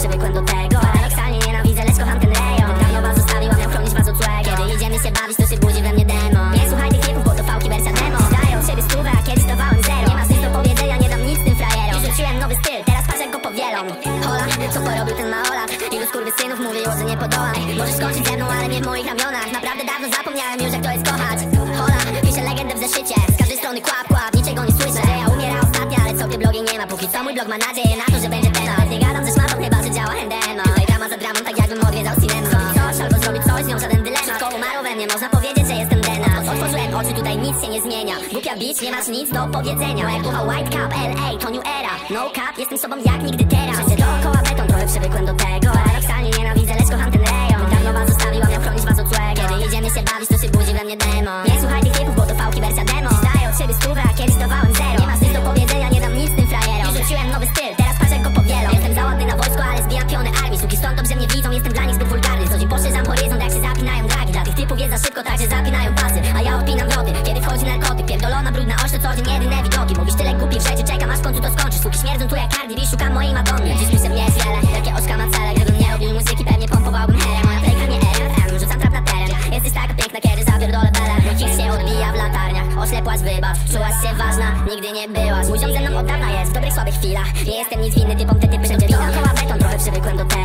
przywykłem do tego. Paradoksalnie nienawidzę, lecz kocham ten rejon Dawno was zostawiłam, miał chronić was od złego. Kiedy idziemy się bawić, to się budzi we mnie demo. Nie słuchaj tych bo to fałki wersja demo. Daję od siebie stówę, a kiedyś dawałem zero. Nie masz nic do powiedzenia, nie dam nic tym frajerom. I rzuciłem nowy styl, teraz patrz go powielą. Hola, co porobił ten małolat? Ilu synów mówiło, że nie podołam. Możesz skończyć ze mną, ale nie w moich ramionach. Naprawdę dawno zapomniałem już jak to jest kochać. Hola, piszę legendę w zeszycie. Z każdej strony kłap, kłap, niczego nie słyszę. Że ja umiera ostatnia, ale co blogi nie ma. Póki co mój blog ma nadzieję na to, że będzie Nie gadam oczy, tutaj nic się nie zmienia. Głupia bitch, nie masz nic do powiedzenia. Jak głowa White Cup, LA, to new era. No cap, jestem sobą jak nigdy teraz. Wszędzie dookoła beton, trochę przywykłem do tego. Paradoksalnie nienawidzę, lecz kocham ten rejon Dawno was zostawiłam, miał chronić was od złego. Kiedy idziemy się bawić, to się budzi we mnie demo. Nie słuchaj tych typów, bo to fałki wersja demo. Daję od siebie stówę, a kiedyś dawałem zero. Nie masz nic do powiedzenia, nie dam nic tym frajerom. I rzuciłem nowy styl, teraz patrz jak go powielą. Jestem za ładny na wojsko, ale zbijam piony armii. Suki stąd dobrze mnie widzą, jestem dla nich zbyt wulgarny. Co dzień poszerzam horyzont, jak się zapinają dragi. Dla tych typów jest za szybko, tak się zapinają pasy Pierdolona, brudna oś, to co dzień jedyne widoki. Mówisz tyle głupich rzeczy, czekam aż w końcu to skończysz Suki śmierdzą tu jak Cardi B, szukam mojej Madonny. Dziś myślę mnie jest wiele, jakie oczka ma cele. Gdybym nie robił muzyki, pewnie pompowałbym herę Moja playka nie RFM, rzucam trap na teren. Jesteś taka piękna, kiedy zapierdolę belę Mój kick się odbija w latarniach, oślepłaś wybacz. Czułaś się ważna, nigdy nie byłaś. Mój ziom ze mną od jest, w dobrych, słabych chwilach. Nie jestem nic winny, typom te typy wszędzie Dookoła beton, trochę przywykłem do tego